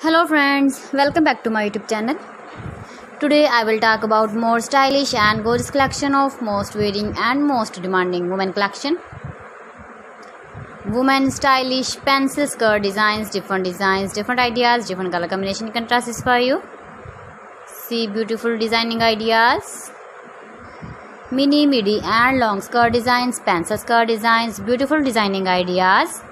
Hello friends, welcome back to my YouTube channel. Today I will talk about more stylish and gorgeous collection of most wearing and most demanding women collection. Women stylish pencil skirt designs, different designs, different ideas, different color combination contrasts for you. See beautiful designing ideas. Mini, midi and long skirt designs, pencil skirt designs, beautiful designing ideas.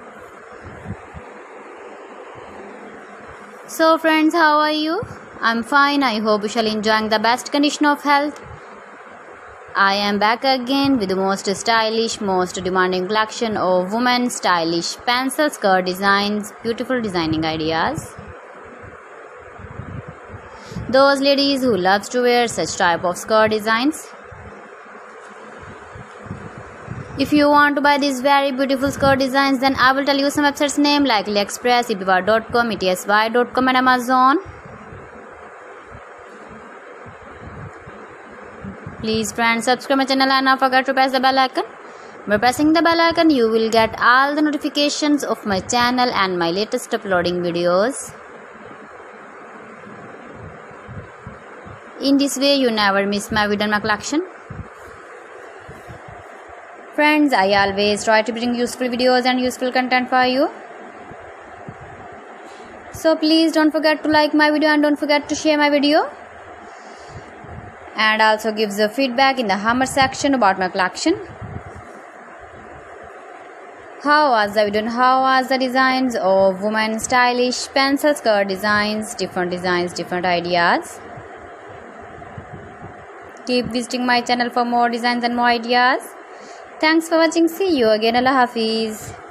So friends, how are you? I'm fine. I hope you shall enjoying the best condition of health. I am back again with the most stylish, most demanding collection of women stylish pencil skirt designs, beautiful designing ideas. Those ladies who loves to wear such type of skirt designs, if you want to buy these very beautiful skirt designs, then I will tell you some websites name like AliExpress, eBay.com, ETSY.com and Amazon. Please friends subscribe my channel and not forget to press the bell icon. By pressing the bell icon, you will get all the notifications of my channel and my latest uploading videos. In this way, you never miss my video and my collection. Friends, I always try to bring useful videos and useful content for you. So please don't forget to like my video and don't forget to share my video. And also give the feedback in the hammer section about my collection. How was the video and how was the designs of women stylish pencil skirt designs, different designs, different ideas. Keep visiting my channel for more designs and more ideas. Thanks for watching. See you again. Allah Hafiz.